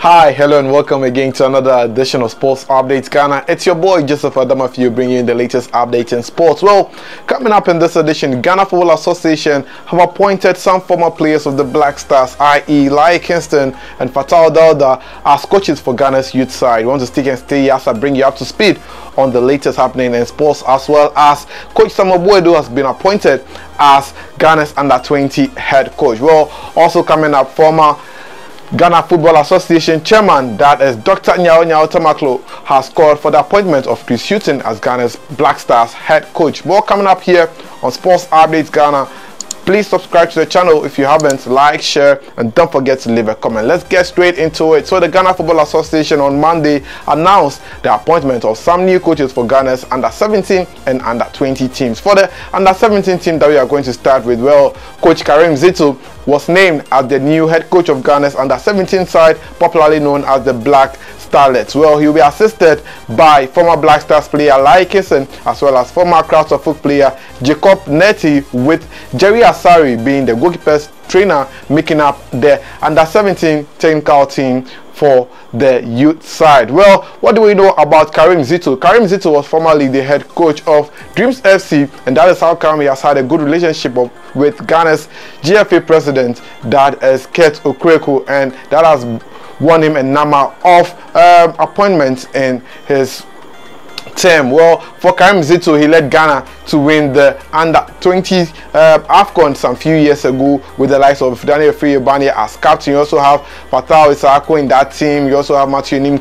Hi, hello, and welcome again to another edition of Sports Updates Ghana. It's your boy Joseph Adamafiu bringing you the latest updates in sports. Well, coming up in this edition, Ghana Football Association have appointed some former players of the Black Stars, i.e., Laryea Kingston and Fatau Dauda, as coaches for Ghana's youth side. We want to stick and stay as I bring you up to speed on the latest happening in sports, as well as Coach Samuel Boadu has been appointed as Ghana's under 20 head coach. Well, also coming up, former Ghana Football Association chairman, that is Dr. Nyaho Nyaho-Tamakloe, has called for the appointment of Chris Hughton as Ghana's Black Stars head coach. More coming up here on Sports Updates Ghana. Please subscribe to the channel if you haven't, like, share, and don't forget to leave a comment. Let's get straight into it. So the Ghana Football Association on Monday announced the appointment of some new coaches for Ghana's under 17 and under 20 teams. For the under 17 team that we are going to start with, well, Coach Karim Zito was named as the new head coach of Ghana's under 17 side, popularly known as the Black Starlets. Well, he'll be assisted by former Black Stars player Laryea as well as former Crowds of Foot player Jacob Nettey with Jerry Asari being the goalkeeper's trainer making up the under 17 technical team for the youth side. Well, what do we know about Karim Zito? Karim Zito was formerly the head coach of Dreams FC, and that is how Karim has had a good relationship of, with Ghana's GFA president, that is Kurt Okraku, and that has won him a number of um, appointments in his term. Well, for Karim Zito, he led Ghana to win the under 20 uh, AFCON some few years ago with the likes of Daniel Afriyie Barnieh as captain. You also have Fatawu Issahaku in that team. You also have Matthew Nim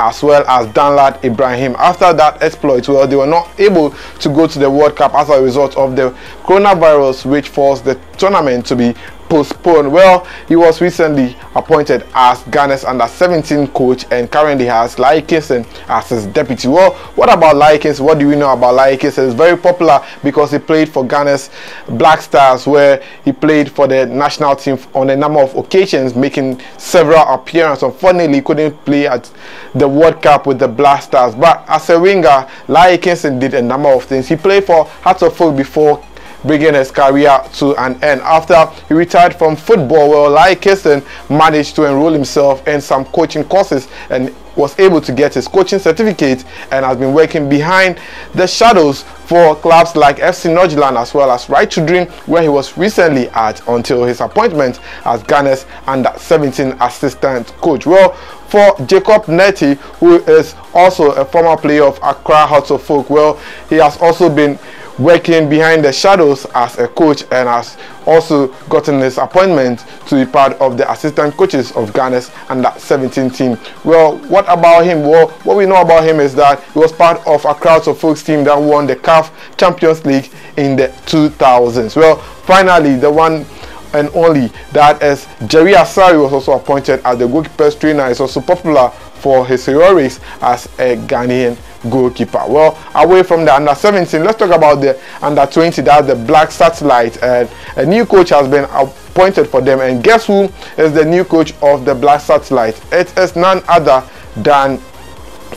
as well as Danlad Ibrahim. After that exploit, well, they were not able to go to the World Cup as a result of the coronavirus, which forced the tournament to be postponed. Well, he was recently appointed as Ghana's under 17 coach and currently has Laryea Kingston as his deputy. Well, what about Laryea Kingston? What do we know about Laryea Kingston? He's very popular because he played for Ghana's Black Stars, where he played for the national team on a number of occasions, making several appearances. Unfortunately, he couldn't play at the World Cup with the Black Stars, but as a winger, Laryea Kingston did a number of things. He played for Hearts of Oak before bringing his career to an end. After he retired from football, well, Kingston managed to enroll himself in some coaching courses and was able to get his coaching certificate and has been working behind the shadows for clubs like FC Nordsjælland as well as Right to Dream where he was recently at until his appointment as Ghana's under 17 assistant coach. Well, for Jacob Nettey, who is also a former player of Accra Hearts of Oak, well, he has also been working behind the shadows as a coach and has also gotten his appointment to be part of the assistant coaches of Ghana's under 17 team. Well, what about him? Well, what we know about him is that he was part of a Crowds of Folks team that won the CAF Champions League in the 2000s. Well, finally, the one and only that is Jerry Asari was also appointed as the goalkeeper's trainer. He's also popular for his heroics as a Ghanaian goalkeeper. Well, away from the under 17, let's talk about the under 20. That's the Black Satellite. And a new coach has been appointed for them. And guess who is the new coach of the Black Satellite? It is none other than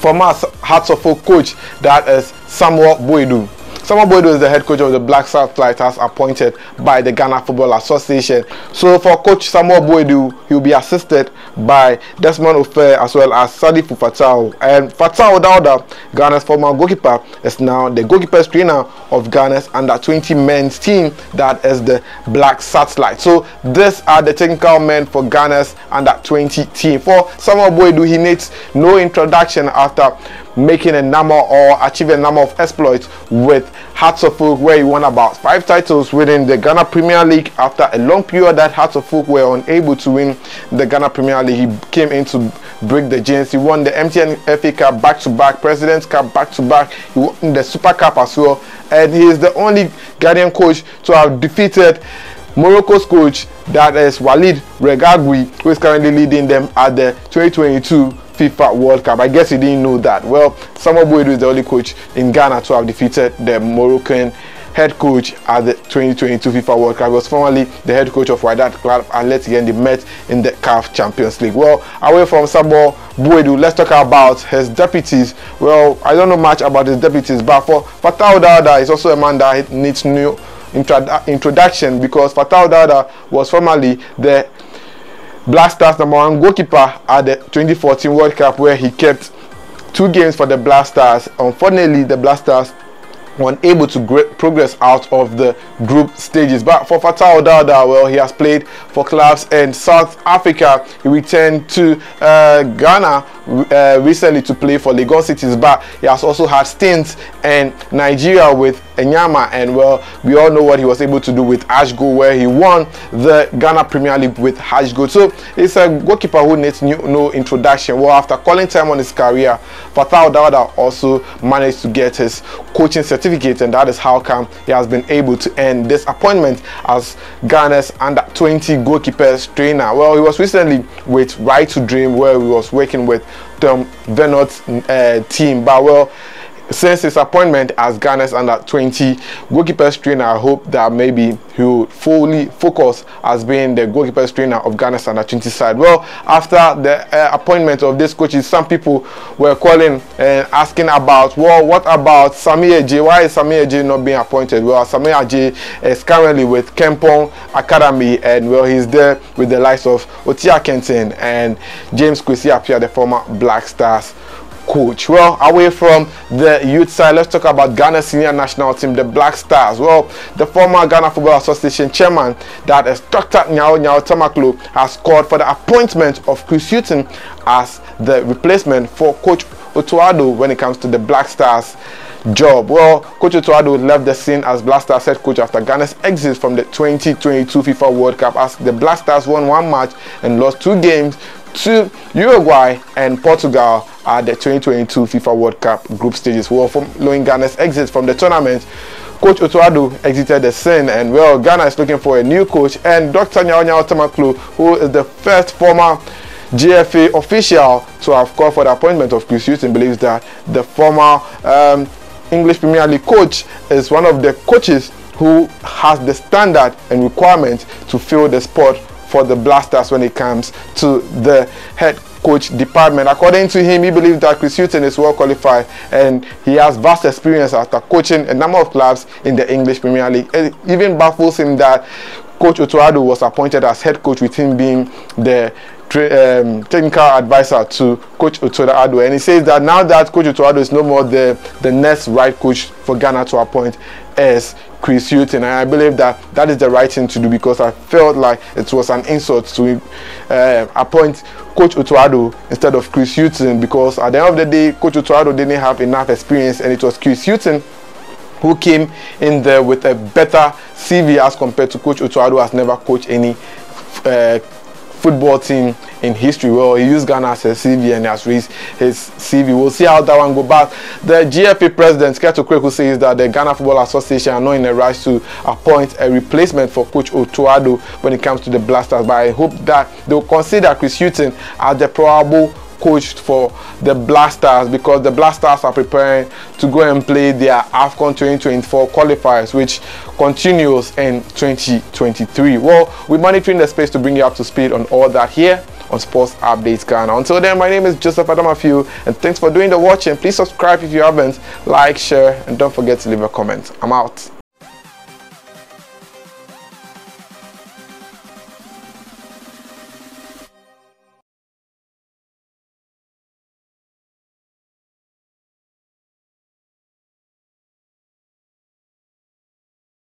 former Hearts of Oak coach that is Samuel Boadu. Samuel Boadu is the head coach of the Black Satellite appointed by the Ghana Football Association. So for coach Samuel Boadu, he will be assisted by Desmond Ofei as well as Sadi Fatau. And Fatau Dauda, Ghana's former goalkeeper, is now the goalkeeper's trainer of Ghana's under 20 men's team that is the Black Satellite. So these are the technical men for Ghana's under 20 team. For Samuel Boadu, he needs no introduction after making a number or achieving a number of exploits with Hearts of Oak where he won about five titles within the Ghana Premier League. After a long period that Hearts of Oak were unable to win the Ghana Premier League he came in to break the jinx. He won the MTN FA Cup back to back President's Cup back to back he won the Super Cup as well. And he is the only Ghanaian coach to have defeated Morocco's coach that is Walid Regragui who is currently leading them at the 2022 FIFA World Cup. I guess you didn't know that. Well, Samuel Boadu is the only coach in Ghana to have defeated the Moroccan head coach at the 2022 FIFA World Cup. He was formerly the head coach of Wydad Club and let's again they met in the CAF Champions League. Well, away from Samuel Boadu, let's talk about his deputies. Well, I don't know much about his deputies, but for Fatau Dauda is also a man that needs new introduction because Fatau Dauda was formerly the Black Stars number one goalkeeper at the 2014 World Cup where he kept two games for the Black Stars. Unfortunately, the Black Stars unable to progress out of the group stages. But for Fatau Dauda, well, he has played for clubs in South Africa. He returned to uh, Ghana uh, recently to play for Legon Cities, but he has also had stints in Nigeria with Enyimba, and well, we all know what he was able to do with AshGold, where he won the Ghana Premier League with AshGold. So it's a goalkeeper who needs new, no introduction. Well, after calling time on his career, Fatau Dauda also managed to get his coaching certificate, and that is how come he has been able to earn this appointment as Ghana's under 20 goalkeepers trainer. Well, he was recently with Right to Dream, where he was working with Tom Vernon's uh, team, but well since his appointment as Ghana's under 20 goalkeepers trainer, I hope that maybe he will fully focus as being the goalkeepers trainer of Ghana's under 20 side. Well, after the uh, appointment of this coach, some people were calling and asking about, well, what about Samir J? Why is Samir J not being appointed? Well, Samir J is currently with Kempong Academy, and well, he's there with the likes of Otia Kenton and James Kwesi Appiah, the former Black Stars coach. Well, away from the youth side, let's talk about Ghana senior national team, the Black Stars. Well, the former Ghana Football Association chairman, that is Dr. Nyaho Nyaho-Tamakloe, has called for the appointment of Chris Hughton as the replacement for Coach Otto Addo when it comes to the Black Stars job. Well, Coach Otto Addo left the scene as Black Stars head coach after Ghana's exit from the 2022 FIFA World Cup as the Black Stars won one match and lost two games to Uruguay and Portugal at the 2022 FIFA World Cup group stages. Well, following Ghana's exit from the tournament, Coach Otto Addo exited the scene, and well, Ghana is looking for a new coach. And Dr. Nyaho Nyaho-Tamakloe, who is the first former GFA official to have called for the appointment of Chris Hughton, believes that the former um, English Premier League coach is one of the coaches who has the standard and requirement to fill the spot for the Blasters when it comes to the head coach department. According to him, he believes that Chris Hughton is well qualified and he has vast experience after coaching a number of clubs in the English Premier League. It even baffles him that Coach Otto Addo was appointed as head coach with him being the um, technical advisor to Coach Otto Addo, and he says that now that Coach Otto Addo is no more the the next right coach for Ghana to appoint is Chris Hughton, and I believe that that is the right thing to do because I felt like it was an insult to uh, appoint Coach Otto instead of Chris Hughton because at the end of the day, Coach Otto didn't have enough experience, and it was Chris Hughton who came in there with a better CV as compared to Coach Otto Addo, has never coached any uh, football team in history. Well, he used Ghana as a CV and has raised his CV. We'll see how that one go. But the GFA president, Keto Kweku, says that the Ghana Football Association are not in a rush to appoint a replacement for Coach Otto Addo when it comes to the Blasters. But I hope that they will consider Chris Hughton as the probable coached for the Blasters because the Blasters are preparing to go and play their AFCON 2024 qualifiers, which continues in 2023. Well, we're monitoring the space to bring you up to speed on all that here on Sports Updates Ghana. Until then, my name is Joseph Adamafiu, and thanks for doing the watching. Please subscribe if you haven't, like, share, and don't forget to leave a comment. I'm out.